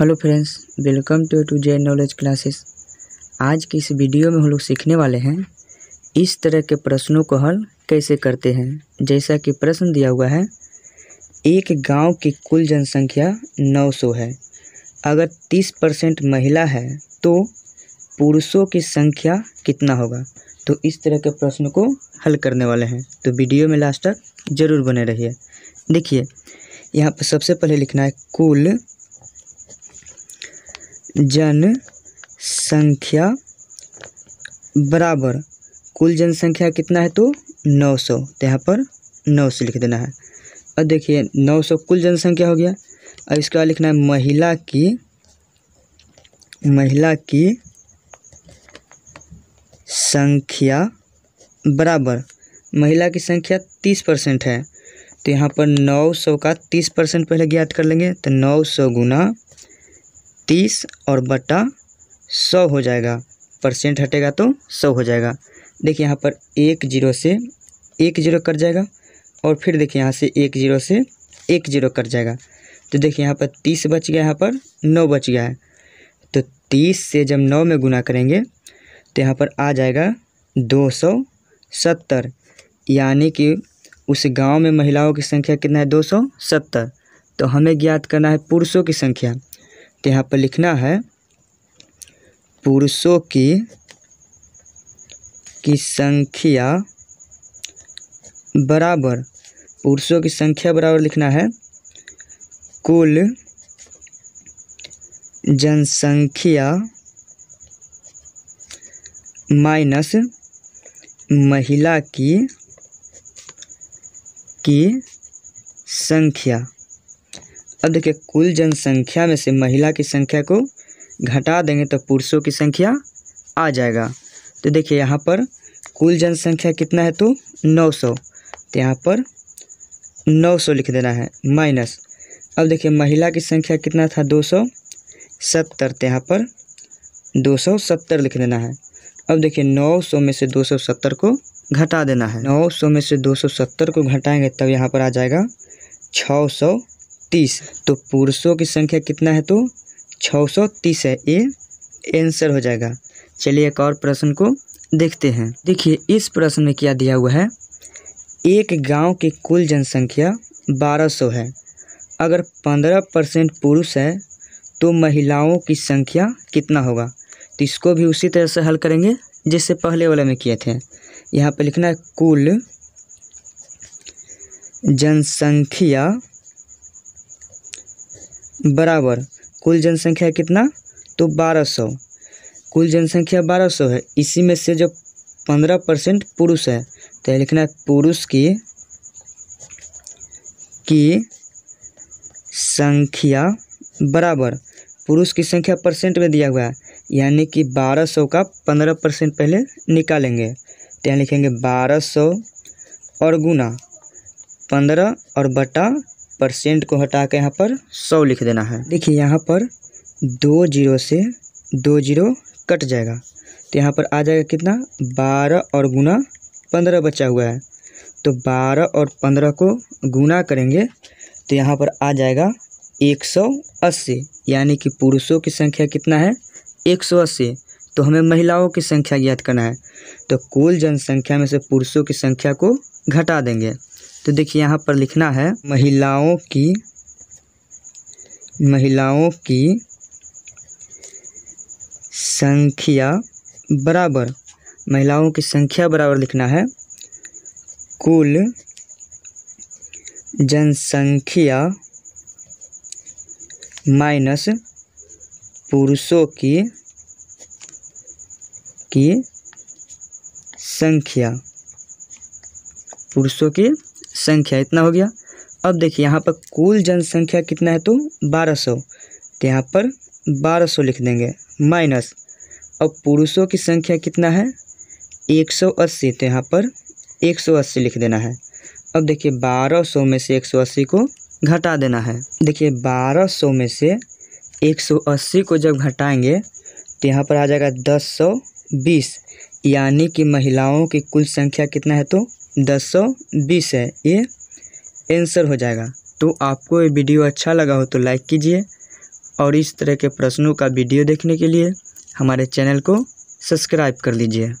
Hello friends welcome to to J knowledge classes आज की इस वीडियो में हम लोग सीखने वाले हैं, इस तरह के प्रश्नों को हल कैसे करते हैं। जैसा कि प्रश्न दिया हुआ है, एक गाँव की कुल जनसंख्या 900 है। अगर 30 परसेंट महिला है तो पुरुषों की संख्या कितना होगा? तो इस तरह के प्रश्न को हल करने वाले हैं। तो वीडियो में लास्ट तक ज़रूर बने रहिए। देखिए, यहाँ पर सबसे पहले लिखना है कुल जनसंख्या बराबर। कुल जनसंख्या कितना है तो? नौ सौ। तो यहाँ पर नौ सौ लिख देना है। अब देखिए, नौ सौ कुल जनसंख्या हो गया। अब इसके बाद लिखना है महिला की महिला की संख्या बराबर। महिला की संख्या तीस परसेंट है। तो यहाँ पर नौ सौ का तीस परसेंट पहले ज्ञात कर लेंगे। तो नौ सौ गुना तीस और बटा सौ हो जाएगा। परसेंट हटेगा तो सौ हो जाएगा। देखिए यहाँ पर एक ज़ीरो से एक ज़ीरो कट जाएगा और फिर देखिए यहाँ से एक ज़ीरो से एक ज़ीरो कट जाएगा। तो देखिए यहाँ पर तीस बच गया, यहाँ पर नौ बच गया है। तो तीस से जब नौ में गुना करेंगे तो यहाँ पर आ जाएगा दो सौ सत्तर। यानी कि उस गाँव में महिलाओं की संख्या कितना है? दो सौ सत्तर। तो हमें ज्ञात करना है पुरुषों की संख्या। तो यहाँ पर लिखना है, पुरुषों की की संख्या बराबर, पुरुषों की संख्या बराबर लिखना है, कुल जनसंख्या माइनस महिला की की संख्या। अब देखिए, कुल जनसंख्या में से महिला की संख्या को घटा देंगे तो पुरुषों की संख्या आ जाएगा। तो देखिए, यहाँ पर कुल जनसंख्या कितना है तो 900 तो यहाँ पर 900 लिख देना है, माइनस। अब देखिए, महिला की संख्या कितना था 270 तो यहाँ पर 270 लिख देना है। अब देखिए 900 में से 270 को घटा देना है। 900 में से 270 को घटाएँगे तब यहाँ पर आ जाएगा 630 तो पुरुषों की संख्या कितना है तो? 630 है। ये आंसर हो जाएगा। चलिए एक और प्रश्न को देखते हैं। देखिए, इस प्रश्न में क्या दिया हुआ है? एक गाँव की कुल जनसंख्या 1200 है। अगर 15 परसेंट पुरुष है तो महिलाओं की संख्या कितना होगा? तो इसको भी उसी तरह से हल करेंगे, जैसे पहले वाले में किए थे। यहाँ पर लिखना है कुल जनसंख्या बराबर। कुल जनसंख्या कितना? तो बारह सौ। कुल जनसंख्या बारह सौ है। इसी में से जो पंद्रह परसेंट पुरुष है तो लिखना है पुरुष की की संख्या बराबर। पुरुष की संख्या परसेंट में दिया हुआ है, यानी कि बारह सौ का पंद्रह परसेंट पहले निकालेंगे। तो यहाँ लिखेंगे बारह सौ और गुना पंद्रह और बटा परसेंट को हटा के यहाँ पर सौ लिख देना है। देखिए, यहाँ पर दो ज़ीरो से दो ज़ीरो कट जाएगा। तो यहाँ पर आ जाएगा कितना? बारह और गुना पंद्रह बचा हुआ है। तो बारह और पंद्रह को गुना करेंगे तो यहाँ पर आ जाएगा एक सौ अस्सी। यानी कि पुरुषों की संख्या कितना है? एक सौ अस्सी। तो हमें महिलाओं की संख्या ज्ञात करना है। तो कुल जनसंख्या में से पुरुषों की संख्या को घटा देंगे। तो देखिए यहाँ पर लिखना है, महिलाओं की महिलाओं की संख्या बराबर, महिलाओं की संख्या बराबर लिखना है, कुल जनसंख्या माइनस पुरुषों की की संख्या, पुरुषों की संख्या इतना हो गया। अब देखिए, यहाँ पर कुल जनसंख्या कितना है तो बारह सौ। तो यहाँ पर बारह सौ लिख देंगे, माइनस। अब पुरुषों की संख्या कितना है? एक सौ अस्सी। तो यहाँ पर एक सौ अस्सी लिख देना है। अब देखिए, बारह सौ में से एक सौ अस्सी को घटा देना है। देखिए, बारह सौ में से एक सौ अस्सी को जब घटाएँगे तो यहाँ पर आ जाएगा दस सौ बीस। यानी कि महिलाओं की कुल संख्या कितना है तो दस सौ बीस है, ये आंसर हो जाएगा। तो आपको ये वीडियो अच्छा लगा हो तो लाइक कीजिए और इस तरह के प्रश्नों का वीडियो देखने के लिए हमारे चैनल को सब्सक्राइब कर लीजिए।